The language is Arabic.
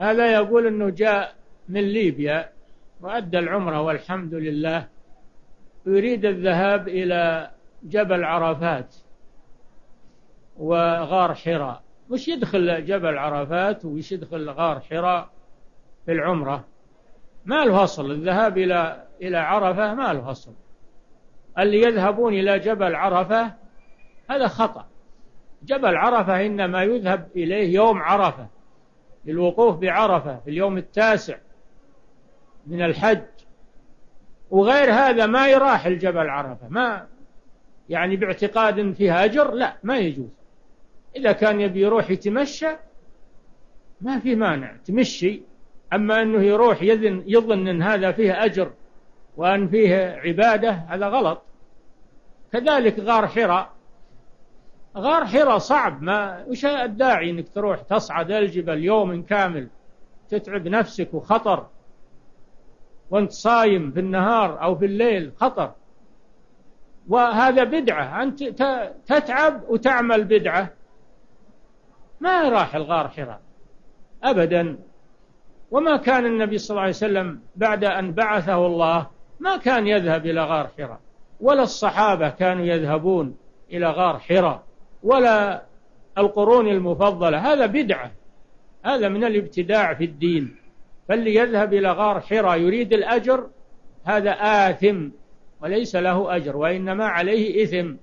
هذا يقول أنه جاء من ليبيا وأدى العمرة والحمد لله. يريد الذهاب إلى جبل عرفات وغار حراء. وش يدخل جبل عرفات وش يدخل غار حراء في العمرة؟ ما له أصل الذهاب إلى إلى عرفة ما له أصل اللي يذهبون إلى جبل عرفة هذا خطأ. جبل عرفة إنما يذهب إليه يوم عرفة. للوقوف بعرفة في اليوم التاسع من الحج وغير هذا ما يراح الجبل عرفة ما يعني باعتقاد فيها أجر لا ما يجوز. إذا كان يبي يروح يتمشى ما في مانع تمشي. أما أنه يروح يظن, يظن أن هذا فيه أجر وأن فيه عبادة هذا غلط. كذلك غار حراء غار حراء صعب ما وش الداعي إنك تروح تصعد الجبل يوم كامل تتعب نفسك وخطر وأنت صايم في النهار أو في الليل خطر؟ وهذا بدعة أنت تتعب وتعمل بدعة. ما راح الغار حراء أبدا. وما كان النبي صلى الله عليه وسلم بعد أن بعثه الله ما كان يذهب إلى غار حراء ولا الصحابة كانوا يذهبون إلى غار حراء ولا القرون المفضلة. هذا بدعة. هذا من الابتداع في الدين. فاللي يذهب إلى غار حراء يريد الأجر؟ هذا آثم وليس له أجر وإنما عليه إثم.